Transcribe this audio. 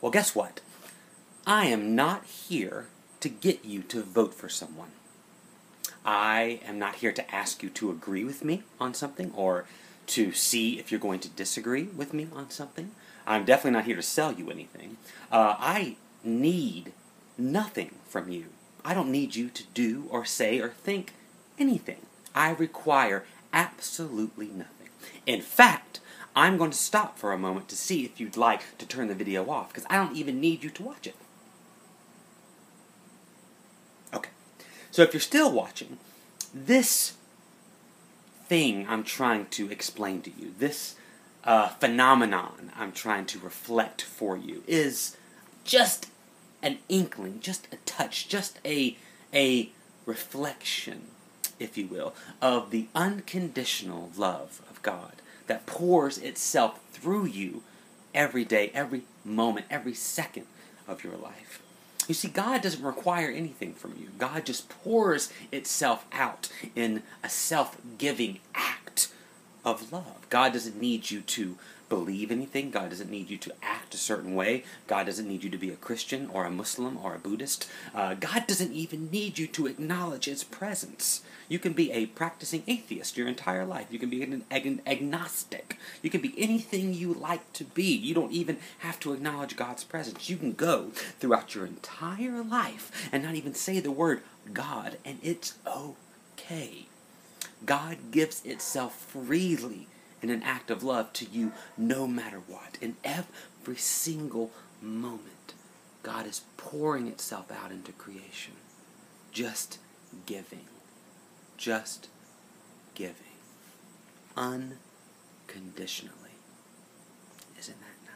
Well, guess what? I am not here to get you to vote for someone. I am not here to ask you to agree with me on something or to see if you're going to disagree with me on something. I'm definitely not here to sell you anything. Uh, I need nothing from you. I don't need you to do or say or think anything. I require absolutely nothing. In fact, I'm going to stop for a moment to see if you'd like to turn the video off because I don't even need you to watch it. Okay. So if you're still watching, this thing I'm trying to explain to you, this uh, phenomenon I'm trying to reflect for you, is just an inkling, just a touch, just a a reflection, if you will, of the unconditional love of God that pours itself through you every day, every moment, every second of your life. You see, God doesn't require anything from you. God just pours itself out in a self giving of love. God doesn't need you to believe anything. God doesn't need you to act a certain way. God doesn't need you to be a Christian or a Muslim or a Buddhist. Uh, God doesn't even need you to acknowledge His presence. You can be a practicing atheist your entire life. You can be an ag- agnostic. You can be anything you like to be. You don't even have to acknowledge God's presence. You can go throughout your entire life and not even say the word God, and it's okay. God gives itself freely in an act of love to you no matter what. In every single moment, God is pouring itself out into creation. Just giving. Just giving. Unconditionally. Isn't that